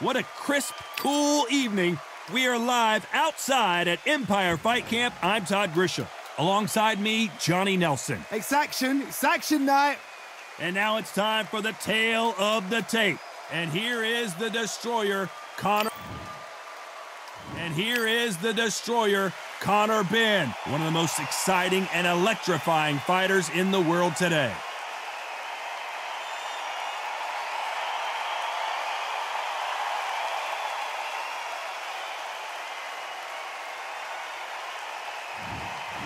What a crisp, cool evening. We are live outside at Empire Fight Camp. I'm Todd Grisham. Alongside me, Johnny Nelson. It's action. It's action night. And now it's time for the tale of the tape. And here is the destroyer, Conor. And here is the destroyer, Conor Benn, one of the most exciting and electrifying fighters in the world today.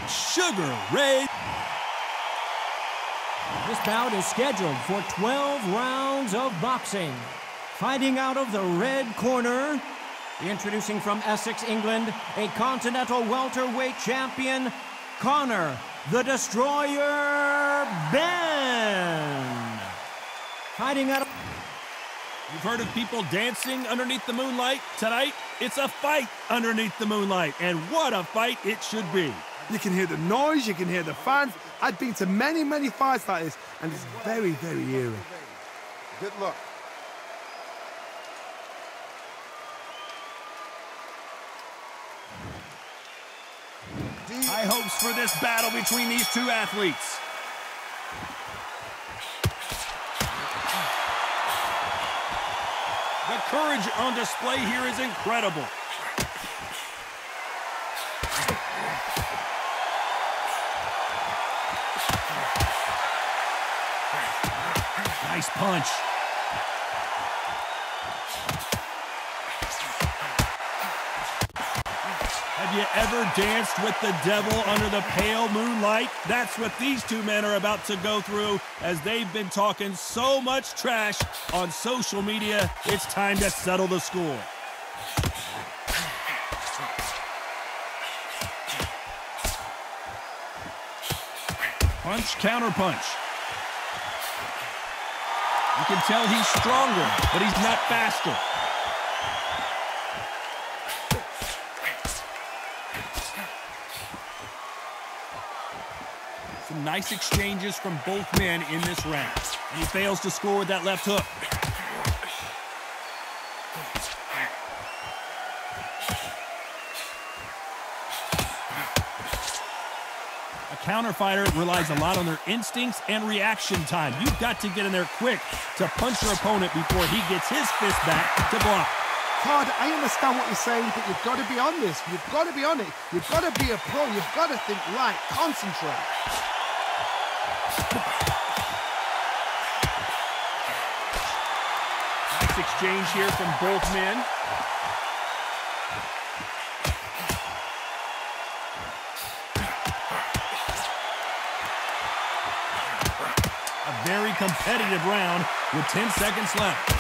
Sugar Ray. This bout is scheduled for 12 rounds of boxing. Fighting out of the red corner, introducing from Essex, England, a continental welterweight champion, Conor the Destroyer Benn. Fighting out of You've heard of people dancing underneath the moonlight? Tonight, it's a fight underneath the moonlight. And what a fight it should be. You can hear the noise, you can hear the fans. I've been to many, many fights like this, and it's very, very eerie. Good luck. High hopes for this battle between these two athletes. The courage on display here is incredible. Nice punch. Have you ever danced with the devil under the pale moonlight? That's what these two men are about to go through as they've been talking so much trash on social media. It's time to settle the score. Punch, counter punch. You can tell he's stronger, but he's not faster. Some nice exchanges from both men in this round. And he fails to score with that left hook. A counter fighter relies a lot on their instincts and reaction time. You've got to get in there quick to punch your opponent before he gets his fist back to block. Todd, I understand what you're saying, but you've got to be on this. You've got to be on it. You've got to be a pro. You've got to think right. Concentrate. Nice exchange here from both men. Very competitive round with 10 seconds left.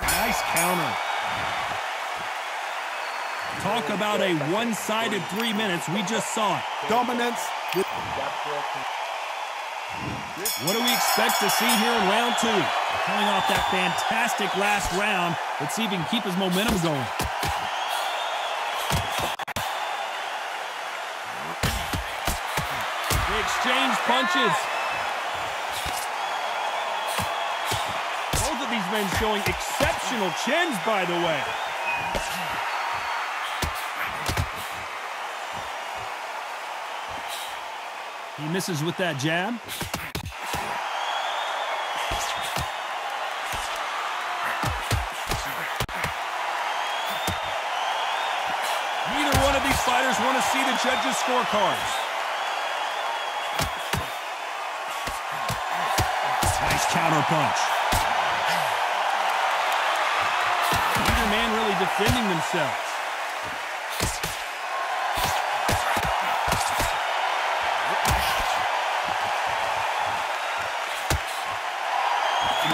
Nice counter. Talk about a one-sided three minutes. We just saw it. Dominance. What do we expect to see here in round two? Coming off that fantastic last round, let's see if he can keep his momentum going. Exchange punches. Both of these men showing exceptional chins, by the way. He misses with that jab. Neither one of these fighters want to see the judges' scorecards. Nice counter punch. Neither man really defending themselves.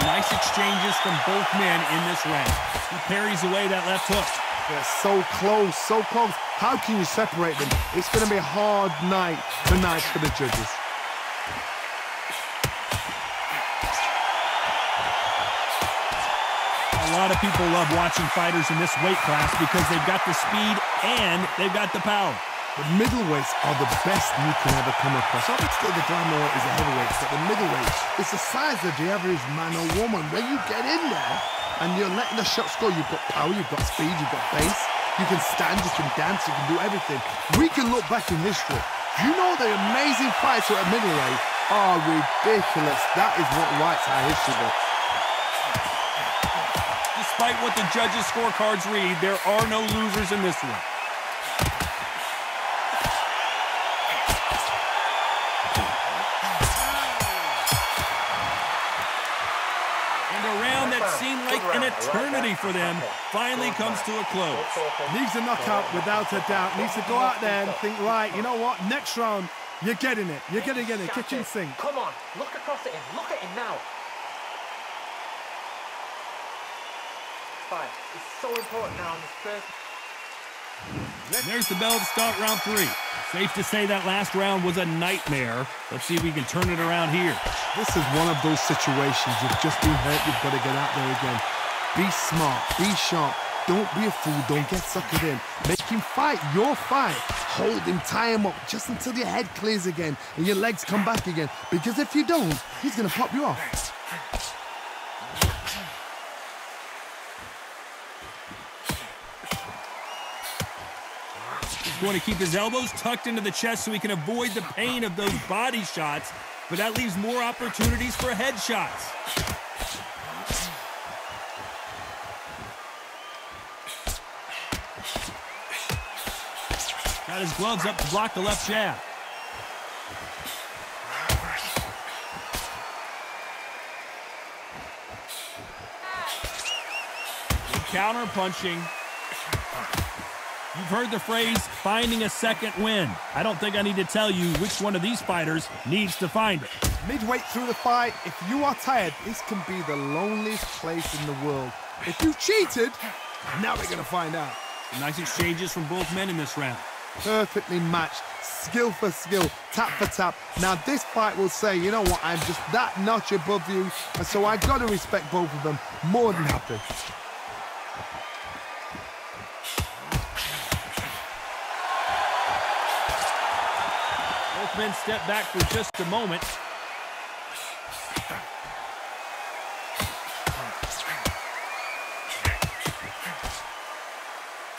Nice exchanges from both men in this round. He parries away that left hook. They're so close, so close. How can you separate them? It's going to be a hard night tonight for the judges. Lot of people love watching fighters in this weight class because they've got the speed and they've got the power. The middleweights are the best you can ever come across. Obviously, the glamour is a heavyweight, but the middleweight is the size of the average man or woman. When you get in there and you're letting the shots go, you've got power, you've got speed, you've got pace. You can stand, you can dance, you can do everything. We can look back in history. You know the amazing fights at middleweight are ridiculous. That is what writes our history book. Despite what the judges' scorecards read, there are no losers in this one. And a round that seemed like an eternity for them finally comes to a close. Needs a knockout without a doubt. Needs to go out there and think, right, you know what? Next round, you're getting it. You're getting it. Kitchen sink. Come on, look across at him. Look at him now. Fight. It's so important now in this first. There's the bell to start round three. Safe to say that last round was a nightmare. Let's see if we can turn it around here. This is one of those situations. You've just been hurt. You've got to get out there again. Be smart. Be sharp. Don't be a fool. Don't get suckered in. Make him fight your fight. Hold him, tie him up just until your head clears again and your legs come back again. Because if you don't, he's going to pop you off. Going to keep his elbows tucked into the chest so he can avoid the pain of those body shots, but that leaves more opportunities for headshots. Got his gloves up to block the left jab. Counter punching. You've heard the phrase, finding a second win. I don't think I need to tell you which one of these fighters needs to find it. Midway through the fight, if you are tired, this can be the loneliest place in the world. If you cheated, now we're going to find out. Some nice exchanges from both men in this round. Perfectly matched, skill for skill, tap for tap. Now this fight will say, you know what, I'm just that notch above you, and so I got to respect both of them. More than happy. Men step back for just a moment.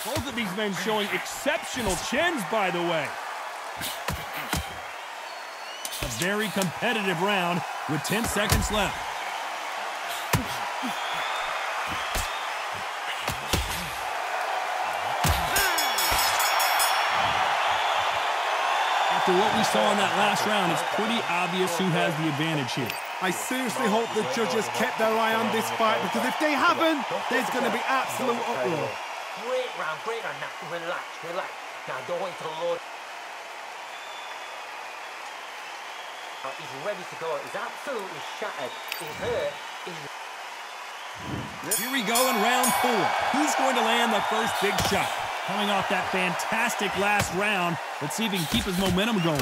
Both of these men showing exceptional chins, by the way. A very competitive round with 10 seconds left. After what we saw in that last round, it's pretty obvious who has the advantage here. I seriously hope the judges kept their eye on this fight because if they haven't, there's going to be absolute uproar. Great round, great round. Now relax, relax. Now don't wait till the Lord. Now, he's ready to go. He's absolutely shattered. He's hurt. He's Here we go in round four. Who's going to land the first big shot? Coming off that fantastic last round, let's see if he can keep his momentum going.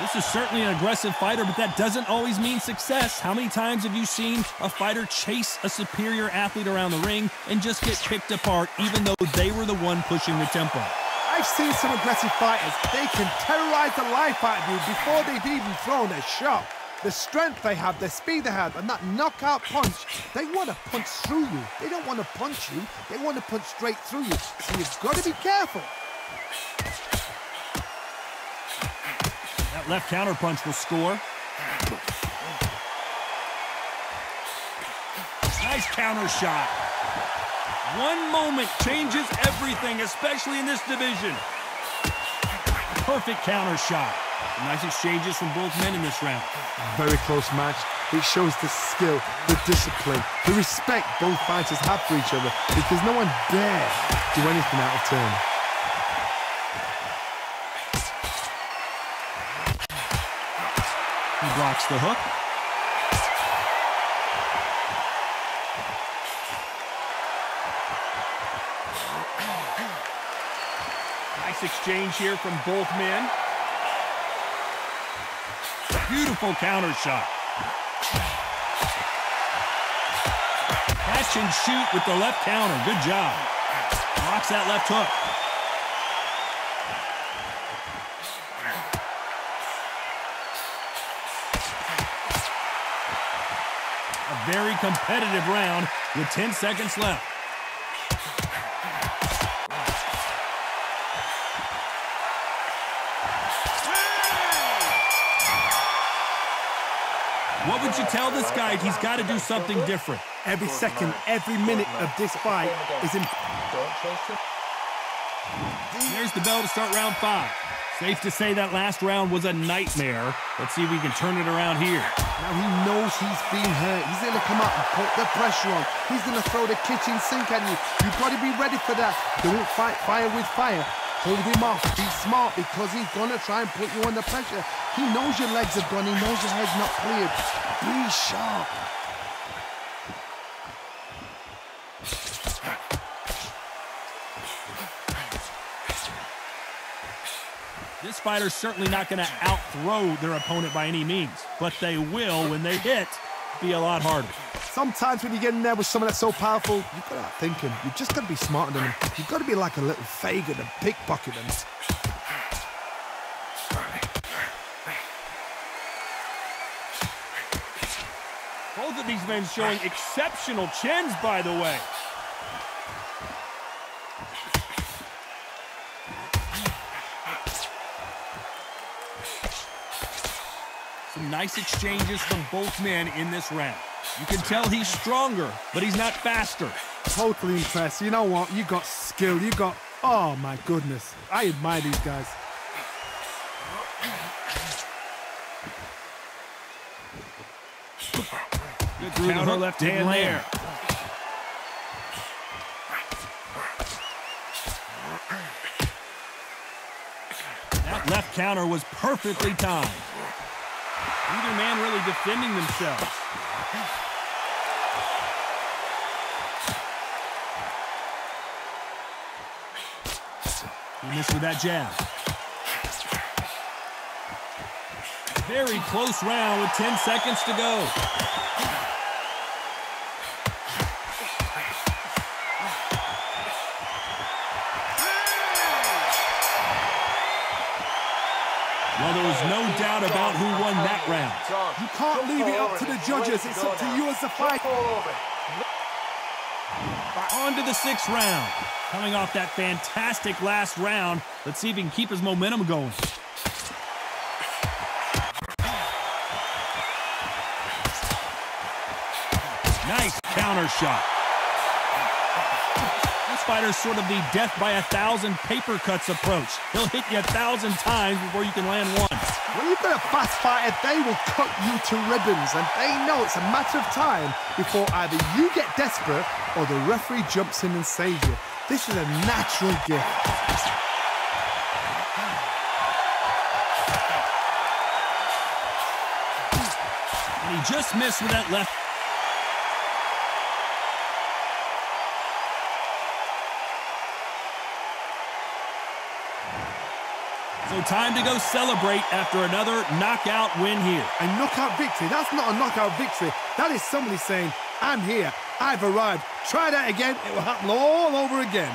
This is certainly an aggressive fighter, but that doesn't always mean success. How many times have you seen a fighter chase a superior athlete around the ring and just get picked apart even though they were the one pushing the tempo? I've seen some aggressive fighters. They can terrorize the life out of you before they've even thrown a shot. The strength they have, the speed they have, and that knockout punch, they want to punch through you. They don't want to punch you, they want to punch straight through you. So you've got to be careful. That left counter punch will score. Nice counter shot. One moment changes everything, especially in this division. Perfect counter shot. Nice exchanges from both men in this round. Very close match. It shows the skill, the discipline, the respect both fighters have for each other because no one dare do anything out of turn. He blocks the hook. Nice exchange here from both men. Beautiful counter shot. catch and shoot with the left counter. Good job. Blocks that left hook. A very competitive round with 10 seconds left. What would you tell this guy he's got to do something different? Every second, every minute of this fight is important. There's the bell to start round five. Safe to say that last round was a nightmare. Let's see if we can turn it around here. Now he knows he's been hurt. He's going to come out and put the pressure on. He's going to throw the kitchen sink at you. You've got to be ready for that. Don't fight fire with fire. Hold him off. Be smart because he's going to try and put you under pressure. He knows your legs are gone. He knows your head's not cleared. Be sharp. This fighter's certainly not going to outthrow their opponent by any means, but they will, when they hit, be a lot harder. Sometimes when you get in there with someone that's so powerful, you've got to think him. You've just got to be smarter than him. You've got to be like a little Fagin and pickpocket him. Both of these men showing exceptional chins, by the way. Some nice exchanges from both men in this round. You can tell he's stronger, but he's not faster. Totally impressed. You know what? You got skill. You got. Oh my goodness. I admire these guys. Good counter left hand there. That left counter was perfectly timed. Neither man really defending themselves. He missed with that jab. Very close round with 10 seconds to go. Well, there was no doubt about who won that round. You can't leave it up to the judges. It's up to you as the Jump fighter. all over it. On to the sixth round. Coming off that fantastic last round, let's see if he can keep his momentum going. Nice counter shot. This fighter's sort of the death by a thousand paper cuts approach. He'll hit you a thousand times before you can land one. When you've got a fast fighter, they will cut you to ribbons, and they know it's a matter of time before either you get desperate or the referee jumps in and saves you. This is a natural gift. And he just missed with that left. So time to go celebrate after another knockout win here. A knockout victory. That's not a knockout victory. That is somebody saying, I'm here. I've arrived. Try that again. It will happen all over again.